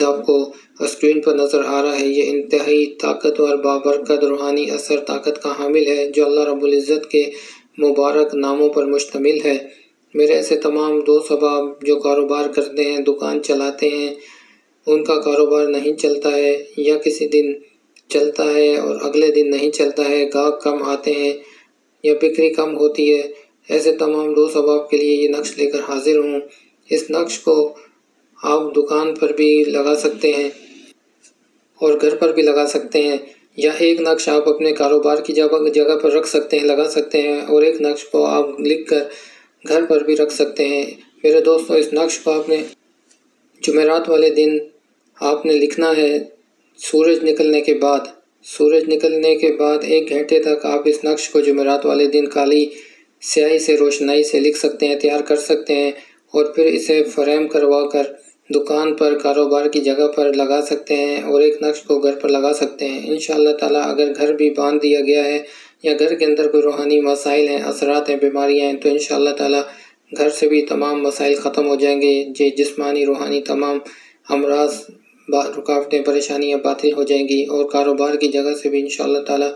आपको स्क्रीन पर नज़र आ रहा है, ये इंतहाई ताकत और बाबरकत रूहानी असर ताकत का हामिल है, जो अल्लाह रब्ज़त के मुबारक नामों पर मुश्तमिल है। मेरे ऐसे तमाम दोस्त अहबाब जो कारोबार करते हैं, दुकान चलाते हैं, उनका कारोबार नहीं चलता है, या किसी दिन चलता है और अगले दिन नहीं चलता है, गाहक कम आते हैं, या बिक्री कम होती है, ऐसे तमाम दोस्त अहबाब के लिए ये नक्श लेकर हाजिर हूँ। इस नक्श को आप दुकान पर भी लगा सकते हैं और घर पर भी लगा सकते हैं। या एक नक्श आप अपने कारोबार की जगह पर रख सकते हैं, लगा सकते हैं और एक नक्श को आप लिख कर घर पर भी रख सकते हैं। मेरे दोस्तों, इस नक्श को आपने जुमेरात वाले दिन आपने लिखना है। सूरज निकलने के बाद, सूरज निकलने के बाद एक घंटे तक आप इस नक्श को जुमेरात वाले दिन काली स्याही से रोशनाई से लिख सकते हैं, तैयार कर सकते हैं और फिर इसे फ्रेम करवा कर दुकान पर कारोबार की जगह पर लगा सकते हैं और एक नक्श को घर पर लगा सकते हैं। इन ताला, अगर घर भी बाँध दिया गया है या घर के अंदर कोई रूहानी मसाइल हैं, असरात हैं, बीमारियाँ हैं तो इन ताला घर से भी तमाम मसाइल ख़त्म हो जाएँगे। जे जिसमानी, रूहानी तमाम अमराज रुकावटें, परेशानियाँ बातिल हो जाएँगी और कारोबार की जगह से भी इन ताला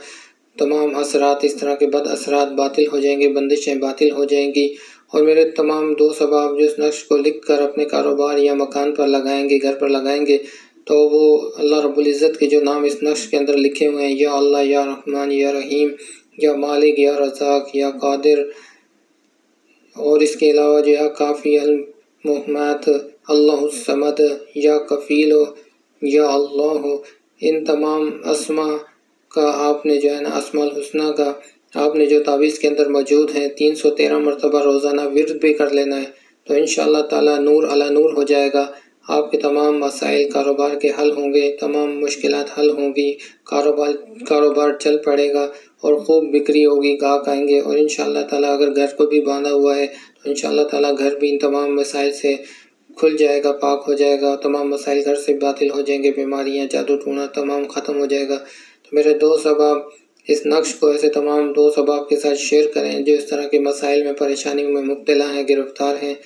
तमाम असरात, इस तरह के बद असरात बातिल हो जाएँगे, बंदिशें बातिल हो जाएँगी। और मेरे तमाम दो सबाब जो इस नक्श को लिख कर अपने कारोबार या मकान पर लगाएँगे, घर पर लगाएँगे तो वो अल्लाह रब्ज़त के जो नाम इस नक्श के अंदर लिखे हुए हैं, या अल्लाह, या रहमान, या रहीम, या मालिक, या रज़ाक, या कादिर, और इसके अलावा जो है काफ़ी अलमहमत अल्लाहमद या कफ़ील हो या अल्लाह हो इन तमाम असमा का आपने जो है ना, असमाल हुसना का आपने जो तावीज़ के अंदर मौजूद हैं, तीन सौ तेरह मरतबा रोज़ाना विरद भी कर लेना है तो इन ताला नूर अला नूर हो जाएगा। आपके तमाम मसाइल कारोबार के हल होंगे, तमाम मुश्किल हल होंगी, कारोबार कारोबार चल पड़ेगा और खूब बिक्री होगी, गाहक आएँगे और इन ताला अगर घर को भी बांधा हुआ है तो इन ताला घर भी इन तमाम मसाइल से खुल जाएगा, पाक हो जाएगा, तमाम मसाइल घर से बातिल हो जाएँगे, बीमारियाँ, जादू टूना तमाम ख़त्म हो जाएगा। तो मेरे दोस्त, अब इस नक्श को ऐसे तमाम दोस्त अहबाब के साथ शेयर करें जो इस तरह के मसाइल में परेशानी में मुबतला हैं, गिरफ़्तार हैं।